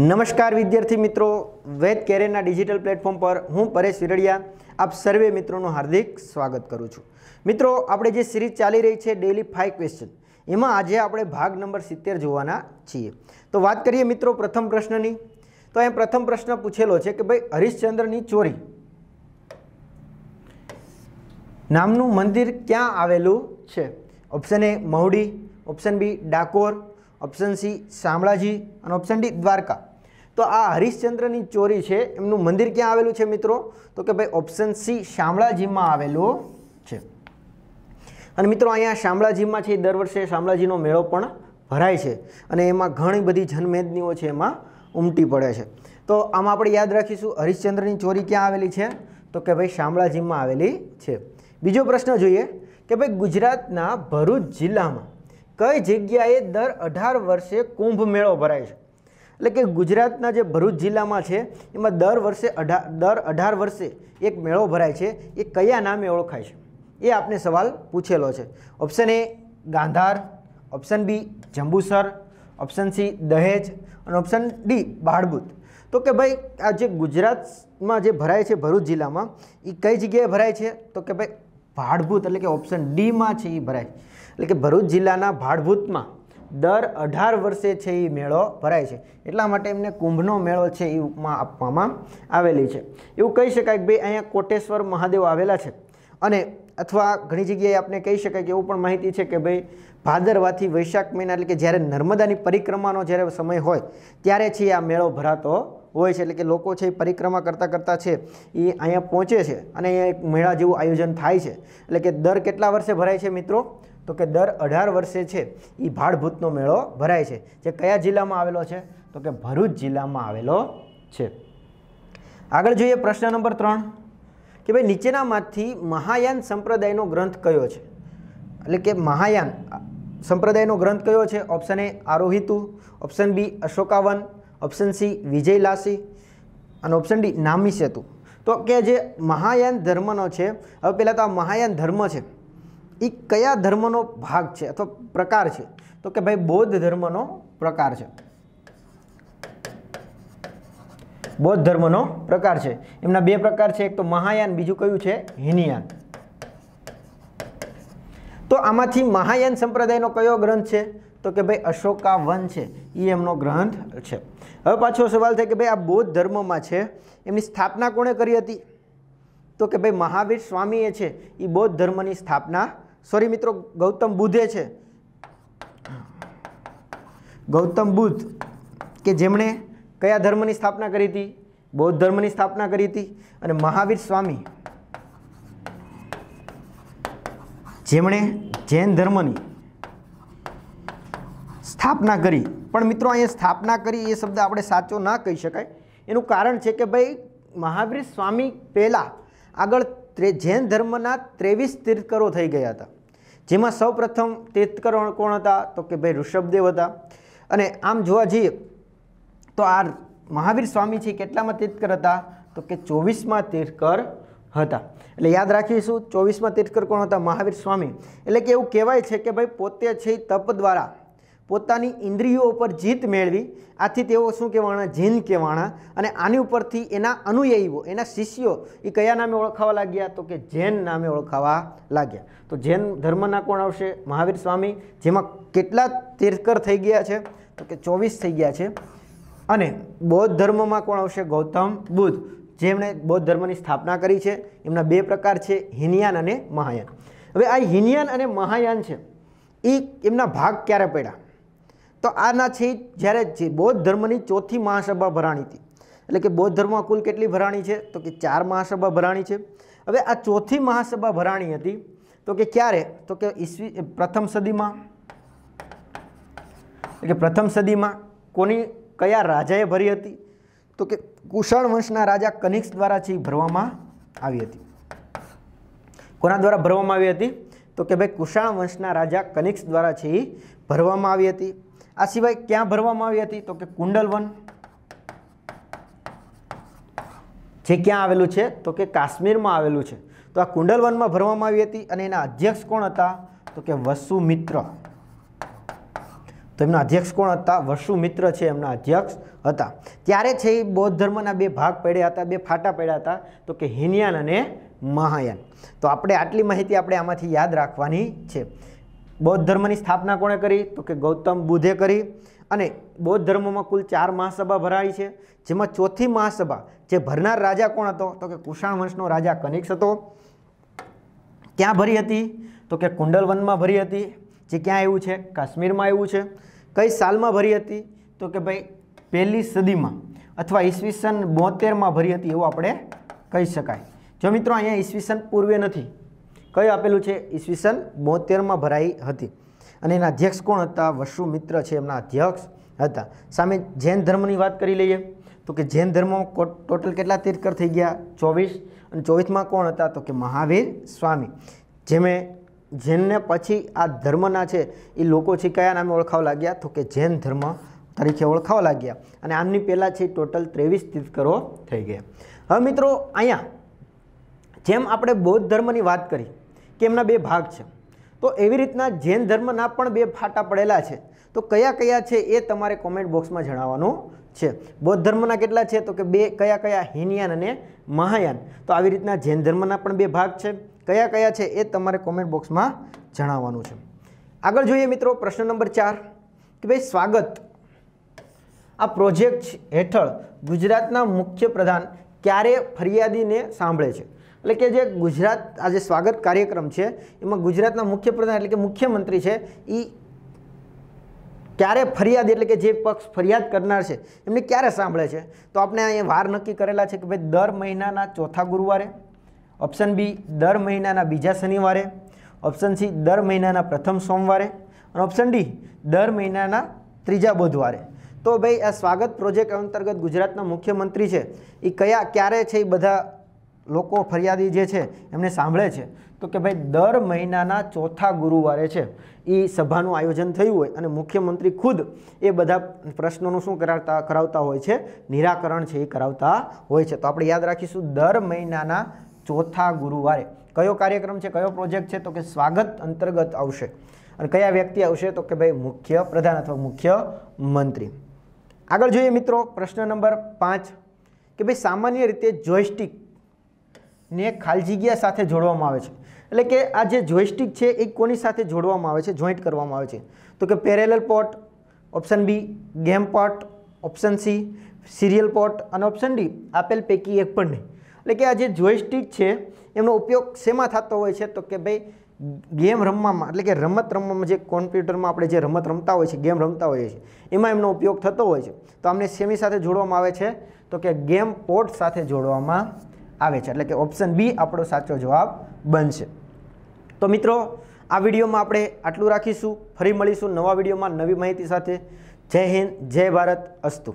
નમસ્કાર વિદ્યાર્થી મિત્રો. વેદ કેરિયરના ડિજિટલ પ્લેટફોર્મ પર હું પરેશ વિરડિયા આપ સર્વે મિત્રોનું હાર્દિક સ્વાગત કરું છું. મિત્રો, આપણે જે સિરીઝ ચાલી રહી છે ડેલી ફાઇવ ક્વેશ્ચન એમાં આજે આપણે ભાગ નંબર સિત્તેર જોવાના છીએ. તો વાત કરીએ મિત્રો પ્રથમ પ્રશ્નની. તો એ પ્રથમ પ્રશ્ન પૂછેલો છે કે ભાઈ, હરિશ્ચંદ્રની ચોરી નામનું મંદિર ક્યાં આવેલું છે? Option A Mahudi option B Dakor option C Shamlaji અને ઓપ્શન ડી દ્વારકા. તો આ હરિશ્ચંદ્રની ચોરી છે. એમનું મંદિર ક્યાં આવેલું છે મિત્રો? તો કે ભાઈ ઓપ્શન સી શામળાજીમાં આવેલું છે. અને મિત્રો અહીંયા શામળાજીમાં છે દર વર્ષે શામળાજીનો મેળો પણ ભરાય છે. અને એમાં ઘણી બધી જનમેદનીઓ છે એમાં ઉમટી પડે છે. તો આમાં આપણે યાદ રાખીશું હરિશ્ચંદ્રની ચોરી ક્યાં આવેલી છે? તો કે ભાઈ શામળાજીમાં આવેલી છે. બીજો પ્રશ્ન જોઈએ કે ભાઈ ગુજરાતના ભરૂચ જિલ્લામાં કઈ જગ્યાએ દર અઢાર વર્ષે કુંભ મેળો ભરાય છે? એટલે કે ગુજરાતના જે ભરૂચ જિલ્લામાં છે, એમાં દર વર્ષે અઢાર દર અઢાર વર્ષે એક મેળો ભરાય છે. એ કયા નામે ઓળખાય છે? એ આપને સવાલ પૂછેલો છે. Option A Gandhar. Option B Jambusar. Option C Dahej. અને ઓપ્શન ડી બાળબુત તો કે ભાઈ, આ જે ગુજરાતમાં જે ભરાય છે, ભરૂચ જિલ્લામાં એ કઈ જગ્યાએ ભરાય છે? તો કે ભાઈ ભાડભૂત એટલે કે ઓપ્શન ડીમાં છે એ ભરાય. એટલે કે ભરૂચ જિલ્લાના ભાડભૂતમાં દર અઢાર વર્ષે છે એ મેળો ભરાય છે. એટલા માટે એમને કુંભનો મેળો છે એ ઉપમા આપવામાં આવેલી છે. એવું કહી શકાય કે ભાઈ અહીંયા કોટેશ્વર મહાદેવ આવેલા છે. અને અથવા ઘણી જગ્યાએ આપણે કહી શકાય કે એવું પણ માહિતી છે કે ભાઈ ભાદરવાથી વૈશાખ મહિના એટલે કે જ્યારે નર્મદાની પરિક્રમાનો જ્યારે સમય હોય, ત્યારે છે આ મેળો ભરાતો હોય છે. એટલે કે લોકો છે એ પરિક્રમા કરતાં કરતાં છે એ અહીંયા પહોંચે છે. અને અહીંયા એક મેળા જેવું આયોજન થાય છે. એટલે કે દર કેટલા વર્ષે ભરાય છે મિત્રો? તો કે દર અઢાર વર્ષે છે એ ભાડભૂતનો મેળો ભરાય છે. જે કયા જિલ્લામાં આવેલો છે? તો કે ભરૂચ જિલ્લામાં આવેલો છે. આગળ જોઈએ પ્રશ્ન નંબર ત્રણ, કે ભાઈ નીચેનામાંથી મહાયાન સંપ્રદાયનો ગ્રંથ કયો છે? એટલે કે મહાયાન સંપ્રદાયનો ગ્રંથ કયો છે? ઓપ્શન એ આરોહિતુ ઓપ્શન બી અશોકાવન ઓપ્શન સી વિજયલાસી, અને ઓપ્શન ડી નામી સેતુ તો કે જે મહાયાન ધર્મનો છે, હવે પહેલાં તો આ મહાયાન ધર્મ છે. એ કયા ધર્મનો ભાગ છે અથવા પ્રકાર છે? તો કે ભાઈ બૌદ્ધ ધર્મનો પ્રકાર છે. બૌદ્ધ ધર્મનો પ્રકાર છે. એમના બે પ્રકાર છે. એક તો મહાયાન, બીજું કયું છે? હિનયાન તો આમાંથી મહાયાન સંપ્રદાયનો કયો ગ્રંથ છે? તો કે ભાઈ અશોકા વન છે. એ એમનો ગ્રંથ છે. હવે પાછો સવાલ થાય કે ભાઈ આ બૌદ્ધ ધર્મમાં છે, એમની સ્થાપના કોણે કરી હતી? તો કે ભાઈ મહાવીર સ્વામીએ છે. એ બૌદ્ધ ધર્મની સ્થાપના સોરી મિત્રો, ગૌતમ બુદ્ધે છે. ગૌતમ બુદ્ધ કે જેમણે કયા ધર્મની સ્થાપના કરી હતી? બૌદ્ધ ધર્મની સ્થાપના કરી હતી અને મહાવીર સ્વામી, જેમણે જૈન ધર્મની સ્થાપના કરી. પણ મિત્રો, અહીંયા સ્થાપના કરી એ શબ્દ આપણે સાચો ના કહી શકાય. એનું કારણ છે કે ભાઈ, મહાવીર સ્વામી પહેલાં આગળ જૈન ધર્મના ત્રેવીસ તીર્થકરો થઈ ગયા હતા. જેમાં સૌપ્રથમ તીર્થકરો કોણ હતા? તો કે ભાઈ ઋષભદેવ હતા. અને આમ જોવા જઈએ, તો આ મહાવીર સ્વામી છે કેટલામાં તીર્થકર હતા? તો કે ચોવીસમાં તીર્થકર હતા. એટલે યાદ રાખીશું, ચોવીસમાં તીર્થકર કોણ હતા? મહાવીર સ્વામી. એટલે કે એવું કહેવાય છે કે ભાઈ પોતે છે તપ દ્વારા પોતાની ઇન્દ્રિયો ઉપર જીત મેળવી. આથી તેઓ શું કહેવાના? જીન કહેવાના. અને આની ઉપરથી એના અનુયાયીઓ, એના શિષ્યો, એ કયા નામે ઓળખાવા લાગ્યા? તો કે જૈન નામે ઓળખાવા લાગ્યા. તો જૈન ધર્મના કોણ આવશે? મહાવીર સ્વામી, જેમાં કેટલા તીર્થકર થઈ ગયા છે? તો કે ચોવીસ થઈ ગયા છે. અને બૌદ્ધ ધર્મમાં કોણ આવશે? ગૌતમ બુદ્ધ. જેમણે બૌદ્ધ ધર્મની સ્થાપના કરી છે. એમના બે પ્રકાર છે, હિનયાન અને મહાયાન. હવે આ હિનયાન અને મહાયાન છે એ એમના ભાગ ક્યારે પડ્યા? તો આના છે જ્યારે જે બૌદ્ધ ધર્મની ચોથી મહાસભા ભરાણી હતી. એટલે કે બૌદ્ધ ધર્મમાં કુલ કેટલી ભરાણી છે? તો કે ચાર મહાસભા ભરાણી છે. હવે આ ચોથી મહાસભા ભરાણી હતી, તો કે ક્યારે? તો કે ઈસવી પ્રથમ સદીમાં. એટલે કે પ્રથમ સદીમાં કોની, કયા રાજાએ ભરી હતી? તો કે કુષાણ વંશના રાજા કનિક્સ દ્વારા છે ભરવામાં આવી હતી. કોના દ્વારા ભરવામાં આવી હતી? તો કે ભાઈ કુષાણ વંશના રાજા કનિક્સ દ્વારા છે ભરવામાં આવી હતી. આ સિવાય ક્યાં ભરવામાં આવી હતી? તો કે કુંડલવન જે ક્યાં આવેલું છે? તો કે કાશ્મીરમાં આવેલું છે. તો આ કુંડલવનમાં ભરવામાં આવી હતી અને એના અધ્યક્ષ કોણ હતા? તો કે વસુમિત્ર. તો એમના અધ્યક્ષ કોણ હતા? વસુમિત્ર છે એમના અધ્યક્ષ હતા. ત્યારે છે એ બૌદ્ધ ધર્મના બે ભાગ પડ્યા હતા, બે ફાટા પડ્યા હતા, તો કે હિનયાન અને મહાયાન. તો આપણે આટલી માહિતી આપણે આમાંથી યાદ રાખવાની છે. બૌદ્ધ ધર્મની સ્થાપના કોણે કરી? તો કે ગૌતમ બુદ્ધે કરી. અને બૌદ્ધ ધર્મમાં કુલ ચાર મહાસભા ભરાઈ છે. જેમાં ચોથી મહાસભા જે ભરનાર રાજા કોણ હતો? તો કે કુષાણ વંશનો રાજા કનિક્ષ હતો. ક્યાં ભરી હતી? તો કે કુંડલવનમાં ભરી હતી. જે ક્યાં આવ્યું છે? કાશ્મીરમાં આવ્યું છે. કઈ સાલમાં ભરી હતી? તો કે ભાઈ પહેલી સદીમાં અથવા ઈસવીસન બોતેરમાં ભરી હતી એવું આપણે કહી શકાય. જો મિત્રો, અહીંયા ઈસવીસન પૂર્વે નથી. કયું આપેલું છે? ઈસવીસન બોતેરમાં ભરાઈ હતી. અને એના અધ્યક્ષ કોણ હતા? વસુમિત્ર છે એમના અધ્યક્ષ હતા. સામે જૈન ધર્મની વાત કરી લઈએ તો કે જૈન ધર્મમાં ટોટલ કેટલા તીર્થકર થઈ ગયા? ચોવીસ. અને ચોવીસમાં કોણ હતા? તો કે મહાવીર સ્વામી. જેમે જૈનને પછી આ ધર્મના છે, એ લોકો છે કયા નામે ઓળખાવા લાગ્યા? તો કે જૈન ધર્મ તરીકે ઓળખાવા લાગ્યા. અને આમની પહેલાં છે ટોટલ ત્રેવીસ તીર્થકરો થઈ ગયા. હવે મિત્રો, અહીંયા જેમ આપણે બૌદ્ધ ધર્મની વાત કરી કે એમના બે ભાગ છે. તો એવી રીતના જૈન ધર્મના પણ બે ફાટા પડેલા છે. તો કયા કયા છે એ તમારે કોમેન્ટ બોક્સમાં જણાવવાનું છે. બૌદ્ધ ધર્મના કેટલા છે? તો કે બે કયા કયા હિનયાન અને મહાયાન. તો આવી રીતના જૈન ધર્મના પણ બે ભાગ છે. કયા કયા છે એ તમારે કોમેન્ટ બોક્સમાં જણાવવાનું છે. આગળ જોઈએ મિત્રો પ્રશ્ન નંબર ચાર, કે ભાઈ સ્વાગત. આ પ્રોજેક્ટ હેઠળ ગુજરાતના મુખ્ય પ્રધાન ક્યારે ફરિયાદીને સાંભળે છે? એટલે કે જે ગુજરાત આજે સ્વાગત કાર્યક્રમ છે, એમાં ગુજરાતના મુખ્ય પ્રધાન એટલે કે મુખ્યમંત્રી છે એ ક્યારે ફરિયાદ, એટલે કે જે પક્ષ ફરિયાદ કરનાર છે, એમને ક્યારે સાંભળે છે? તો આપણે અહીંયા વાર નક્કી કરેલા છે કે ભાઈ દર મહિનાના ચોથા ગુરુવારે ઓપ્શન બી દર મહિનાના બીજા શનિવારે ઓપ્શન સી દર મહિનાના પ્રથમ સોમવારે, અને ઓપ્શન ડી દર મહિનાના ત્રીજા બુધવારે. તો ભાઈ આ સ્વાગત પ્રોજેક્ટ અંતર્ગત ગુજરાતના મુખ્યમંત્રી છે એ કયા, ક્યારે છે એ બધા લોકો ફરિયાદી જે છે, એમને સાંભળે છે. તો કે ભાઈ, દર મહિનાના ચોથા ગુરુવારે છે એ સભાનું આયોજન થયું હોય અને મુખ્યમંત્રી ખુદ એ બધા પ્રશ્નોનું શું કરાવતા કરાવતા હોય છે, નિરાકરણ છે એ કરાવતા હોય છે. તો આપણે યાદ રાખીશું, દર મહિનાના ચોથા ગુરુવારે કયો કાર્યક્રમ છે, કયો પ્રોજેક્ટ છે, તો કે સ્વાગત અંતર્ગત આવશે. અને કયા વ્યક્તિ આવશે, તો કે ભાઈ, મુખ્ય પ્રધાન અથવા મુખ્ય મંત્રી. આગળ જોઈએ મિત્રો, પ્રશ્ન નંબર પાંચ, કે ભાઈ, સામાન્ય રીતે જોયસ્ટિક ને ખાલી જગ્યા સાથે જોડવામાં આવે છે. એટલે કે આ જે જોઈસ્ટિક છે એ કોની સાથે જોડવામાં આવે છે? જોઈન્ટ કરવામાં આવે છે. તો કે parallel port option B game port option C serial port અને ઓપ્શન ડી આપેલ પૈકી એક પણ નહીં. એટલે કે આ જે જોઈસ્ટિક છે એમનો ઉપયોગ શેમાં થતો હોય છે? તો કે ભાઈ ગેમ રમવામાં, એટલે કે રમત રમવામાં જે કોમ્પ્યુટરમાં આપણે જે રમત રમતા હોય છે ગેમ રમતા હોઈએ છીએ, એમાં એમનો ઉપયોગ થતો હોય છે. તો આમને સેમી સાથે જોડવામાં આવે છે? તો કે ગેમ પોર્ટ સાથે જોડવામાં આવે છે. એટલે કે ઓપ્શન બી આપણો સાચો જવાબ બનશે. તો મિત્રો, આ વિડીયોમાં આપણે આટલું રાખીશું. ફરી મળીશું નવા વિડીયોમાં નવી માહિતી સાથે. જય હિન્દ, જય ભારત, અસ્તુ.